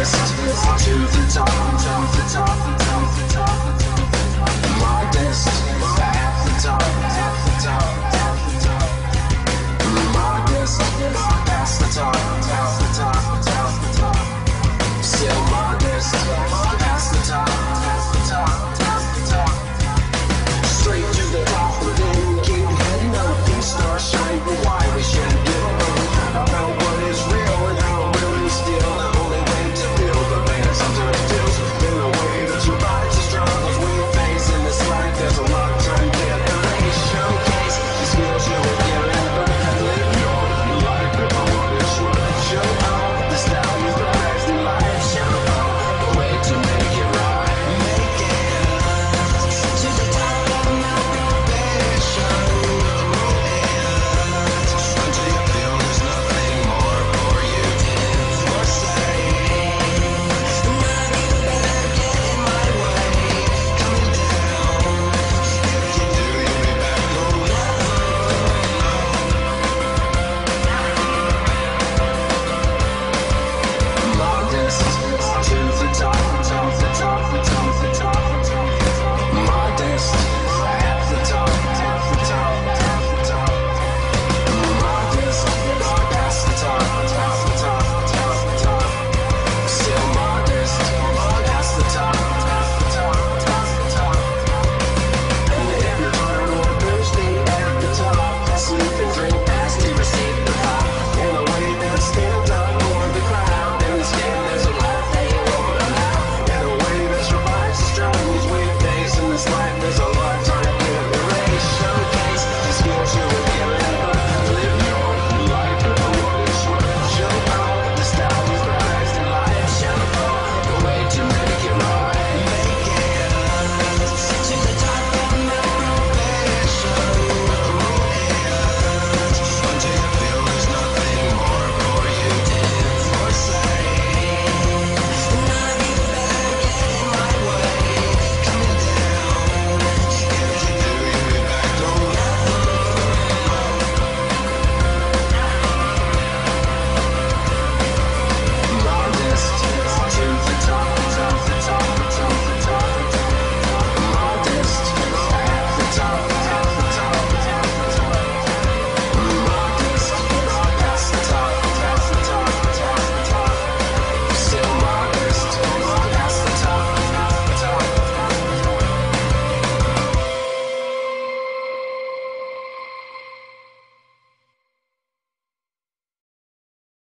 twist, twist to the top, top, the top.